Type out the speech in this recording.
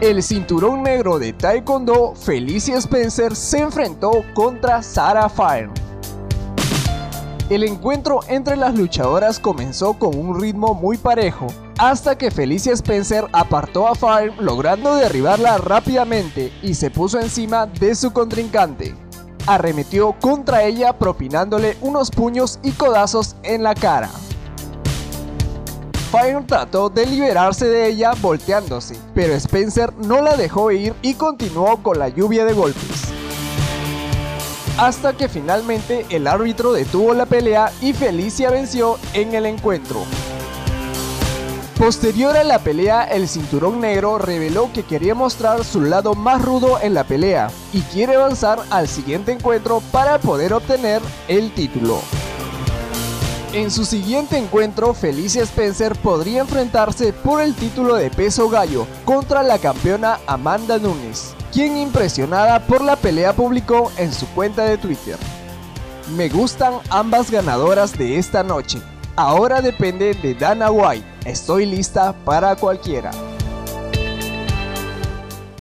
El cinturón negro de Taekwondo, Felicia Spencer, se enfrentó contra Sarah Fire. El encuentro entre las luchadoras comenzó con un ritmo muy parejo, hasta que Felicia Spencer apartó a Fire logrando derribarla rápidamente y se puso encima de su contrincante. Arremetió contra ella propinándole unos puños y codazos en la cara. Fire trató de liberarse de ella volteándose, pero Spencer no la dejó ir y continuó con la lluvia de golpes. Hasta que finalmente el árbitro detuvo la pelea y Felicia venció en el encuentro. Posterior a la pelea, el cinturón negro reveló que quería mostrar su lado más rudo en la pelea y quiere avanzar al siguiente encuentro para poder obtener el título. En su siguiente encuentro, Felicia Spencer podría enfrentarse por el título de peso gallo contra la campeona Amanda Nunes, quien impresionada por la pelea publicó en su cuenta de Twitter. Me gustan ambas ganadoras de esta noche. Ahora depende de Dana White. Estoy lista para cualquiera.